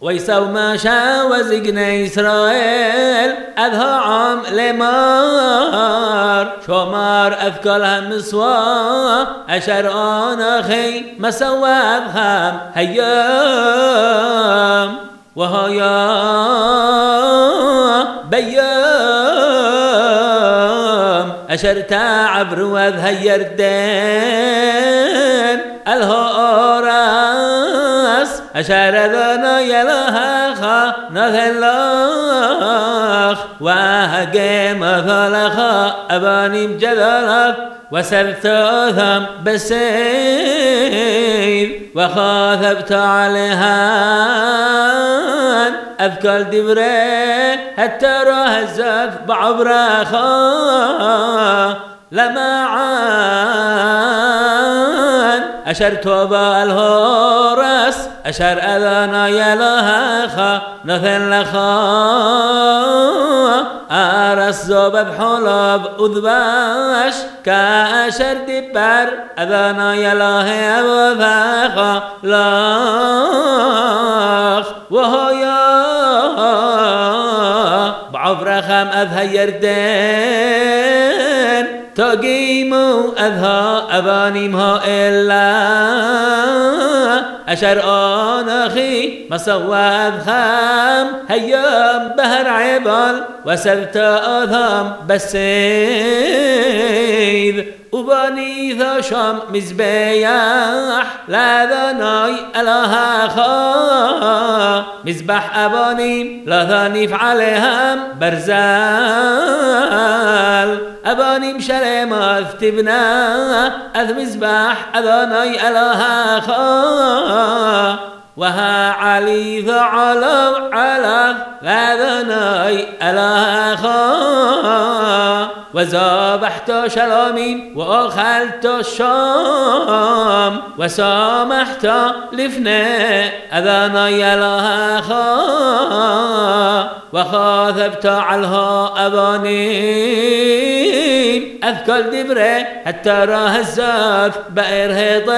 ويسو ما شا وزقنا إسرائيل أذها عام لمار. شمار أذكالها مسوا أشر أنا خي مسوا أذهام. هيام وهيا. بيام أشر تعبر وذهير دين الهوراس أشار ذنا يلها خا نثلاخ وهجي مثلخا أباني بجدلك وسلت أثم بالسيف وخاثبت عليها. أذكر دبري حتى رهزت بعبرخا لما عان أشر توبا أشر أذانا يلها خا نثن لخا. أرس زوب بحلب أذباش كأشر دبر أذانا يلها وفاخا لاخ وهو يا بعفرخم أذهير دين تقيموا أذها أبانيمها إلا. أشر أنا أخي مسوى أذهام هيام بهر عبال وسلت أذهام بسيذ. وباني ذا شام مزبيح لا ذناي ألها خا. مزبح أباني لا ذاني عليهم برزال. أباني مشلمة تبنا أذ مزبح أذاني ألها خا. وها علي ذا على على ذناي ألا خا وذبحت شلامي وأخلت الشام وسامحت لفناء أذاني لها خا وخاذبت علها أباني أذكر دبره حتى راه الزاف بئر هضيب